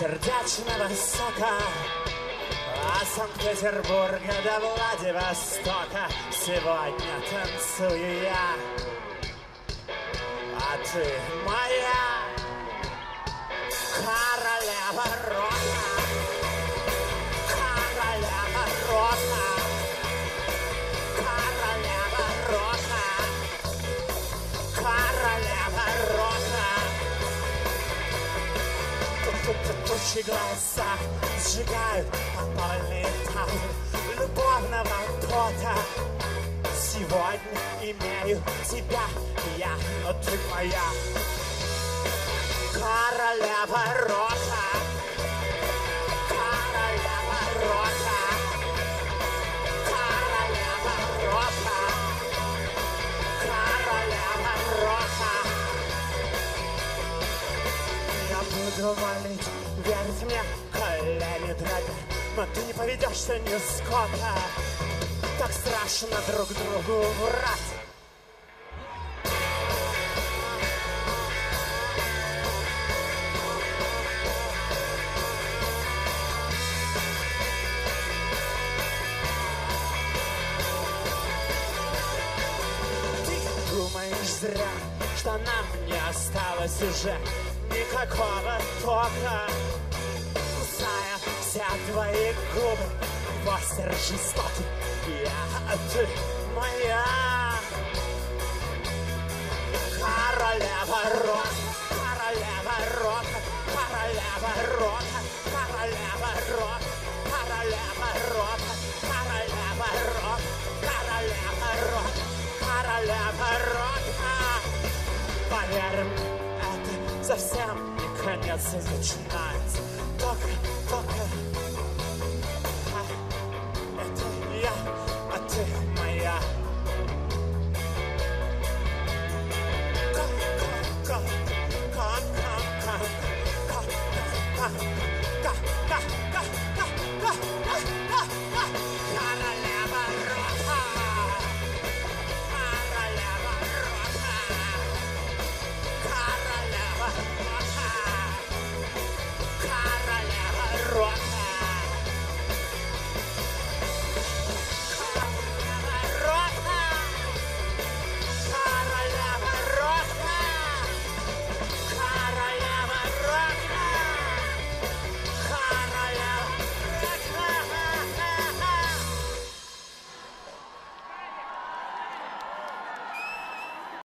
сердечного сока А Санкт-Петербурга до Владивостока Сегодня танцую я. А ты моя королева рока Тучи глаза сжигают подпольные тайны любовного пота. Сегодня имею тебя я, но ты моя королева рока. Королева рока. Королева рока. Королева рока. Я буду молить, верить мне, колени дробят, но ты не поведешься ни сколько. Так страшно друг другу врать. Зря, что нам не осталось уже никакого тока все твои губы. В остер жестоки. Я, ты моя. Королева рока, королева рока, королева рока, королева рока, королева рока, королева рока, королева рока, королева рока. Поверь мне, это совсем не конец и начинается. Только Gah! Gah! Gah! Gah! Gah! Gah! Gah! da,